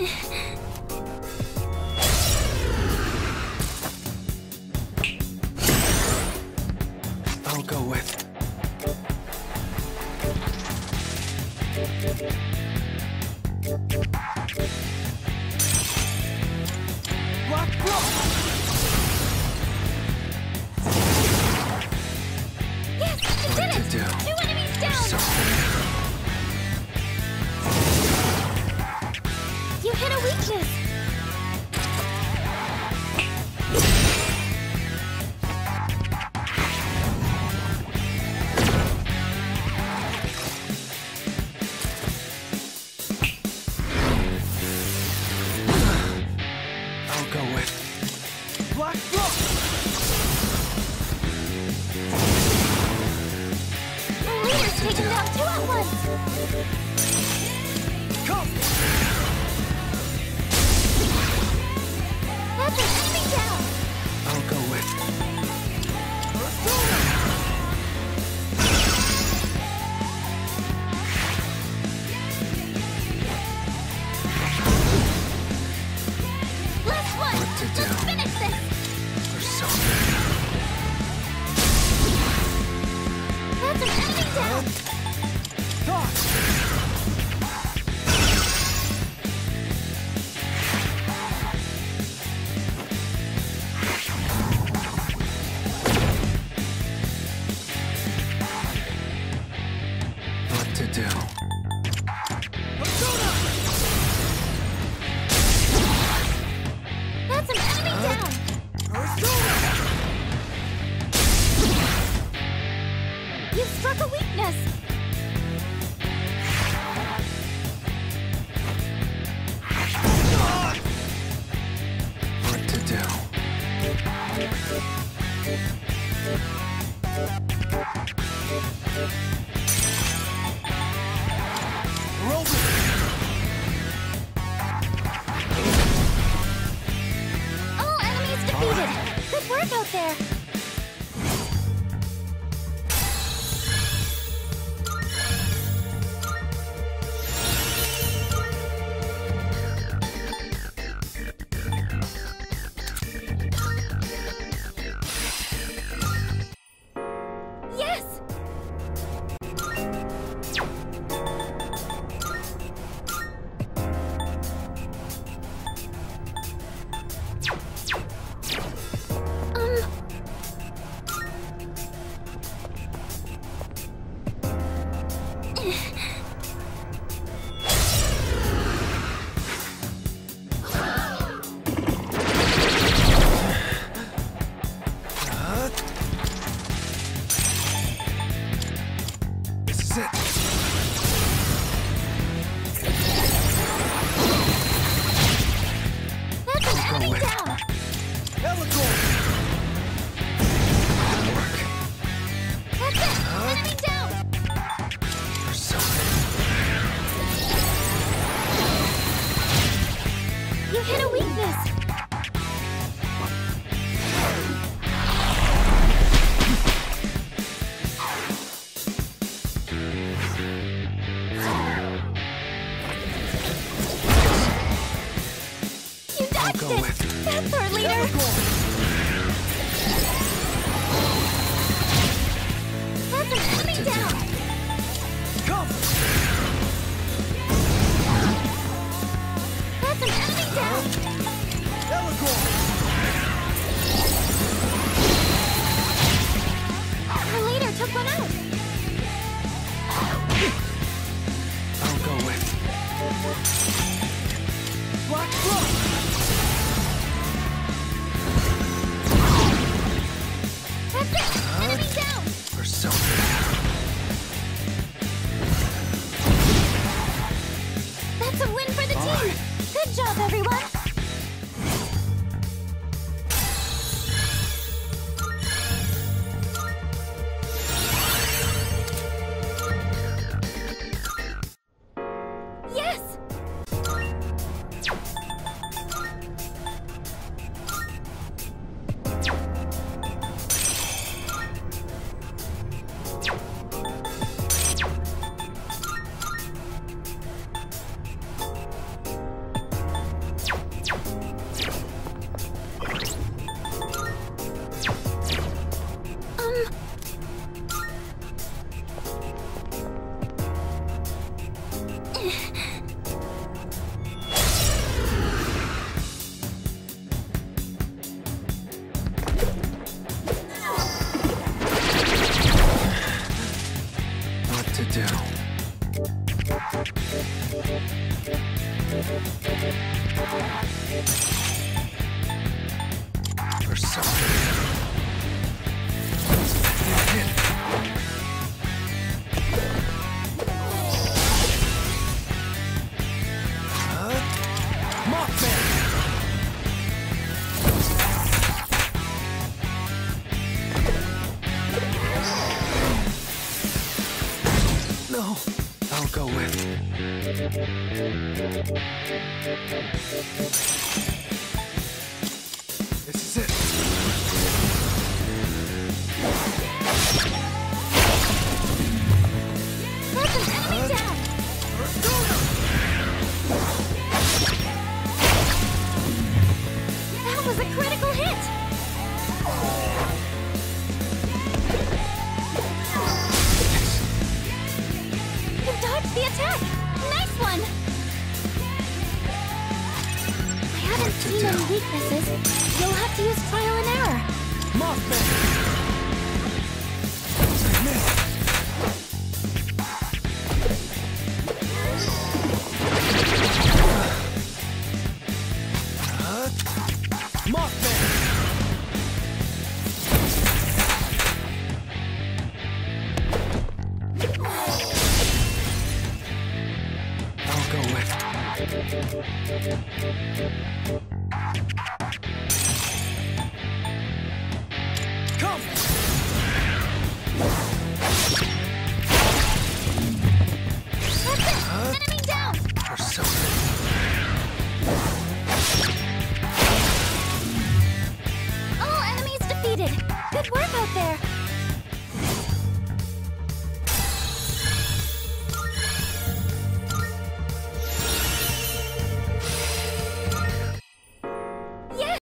えっ? hit a weakness! I'll go with... Black Rock. The leader's down two at once! weakness! What to do? Enemies defeated! Good work out there! That's! That's our leader! That's coming down! Come! That's coming down! Elagor. Enemy down! That was a critical hit! The attack! One! I haven't seen any weaknesses. Work out there!